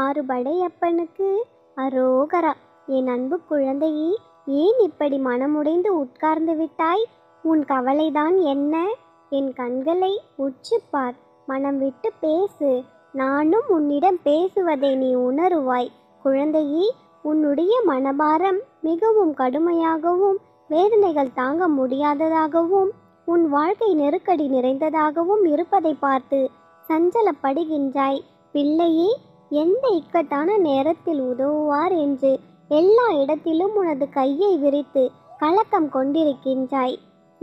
ஆறு படையப்பனுக்கு அரோகரா. என் அன்பு குழந்தையே ஏன் இப்படி மனமுடைந்து உட்கார்ந்து விட்டாய்? உன் கவலைதான் என்ன? என் கண்களை உற்றுப்பார் மனம் விட்டு பேசு. நானும் உன்னிடம் பேசுவதை நீ உணருவாய். குழந்தையே உன்னுடைய மனபாரம் மிகவும் கடுமையாகவும் வேதனைகள் தாங்க முடியாததாகவும் உன் வாழ்க்கை நெருக்கடி நிறைந்ததாகவும் இருப்பதை பார்த்து சஞ்சலப்படுகின்றாய். பிள்ளையே எந்த இக்கட்டான நேரத்தில் உதவுவார் என்று எல்லா இடத்திலும் உனது கையை விரித்து கலக்கம் கொண்டிருக்கின்றாய்.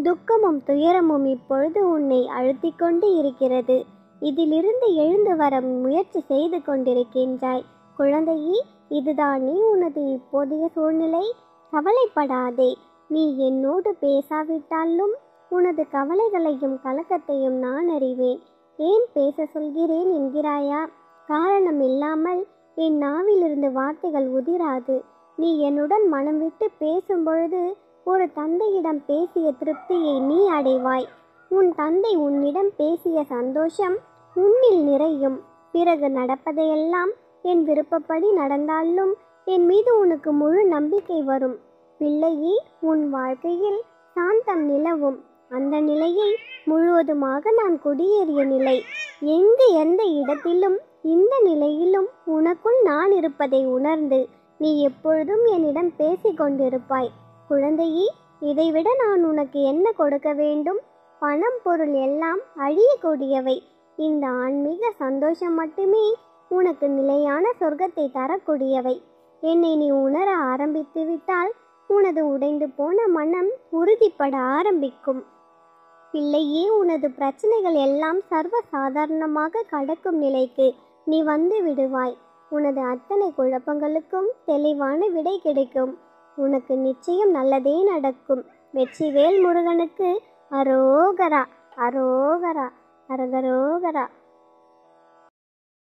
துக்கமும் துயரமும் இப்பொழுது உன்னை அழுத்திக் கொண்டு இருக்கிறது. இதிலிருந்து எழுந்து வர முயற்சி செய்து கொண்டிருக்கின்றாய். குழந்தையே இதுதானே உனது இப்போதைய சூழ்நிலை. கவலைப்படாதே. நீ என்னோடு பேசாவிட்டாலும் உனது கவலைகளையும் கலக்கத்தையும் நான் அறிவேன். ஏன் பேச சொல்கிறேன் என்கிறாயா? காரணம் இல்லாமல் என் நாவிலிருந்து வார்த்தைகள் உதிராது. நீ என்னுடன் மனம் விட்டு பேசும்பொழுது ஒரு தந்தையிடம் பேசிய திருப்தியை நீ அடைவாய். உன் தந்தை உன்னிடம் பேசிய சந்தோஷம் உன்னில் நிறையும். பிறகு நடப்பதையெல்லாம் என் விருப்பப்படி நடந்தாலும் என் மீது உனக்கு முழு நம்பிக்கை வரும். பிள்ளையே உன் வாழ்க்கையில் சாந்தம் நிலவும். அந்த நிலையை முழுவதுமாக நான் குடியேறிய நிலை. எங்கு எந்த இடத்திலும் இந்த நிலையிலும் உனக்குள் நான் இருப்பதை உணர்ந்து நீ எப்பொழுதும் என்னிடம் பேசிக் கொண்டிருப்பாய். குழந்தையே இதைவிட நான் உனக்கு என்ன கொடுக்க வேண்டும்? பணம் பொருள் எல்லாம் அழியக்கூடியவை. இந்த ஆன்மீக சந்தோஷம் மட்டுமே உனக்கு நிலையான சொர்க்கத்தை தரக்கூடியவை. என்னை நீ உணர ஆரம்பித்து விட்டால் உனது உடைந்து போன மனம் உறுதிப்பட ஆரம்பிக்கும். பிள்ளையே உனது பிரச்சனைகள் எல்லாம் சர்வ சாதாரணமாக கடக்கும் நிலைக்கு நீ வந்து விடுவாய். உனது அத்தனை குழப்பங்களுக்கும் தெளிவான விடை கிடைக்கும். உனக்கு நிச்சயம் நல்லதே நடக்கும். வெற்றிவேல் முருகனுக்கு அரோகரா அரோகரா அரகரோகரா.